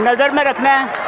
नज़र में रखना है।